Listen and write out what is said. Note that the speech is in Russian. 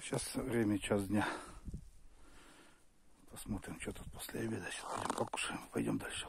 Сейчас время час дня. Посмотрим, что тут после обеда. Сейчас пойдем покушаем. Пойдем дальше.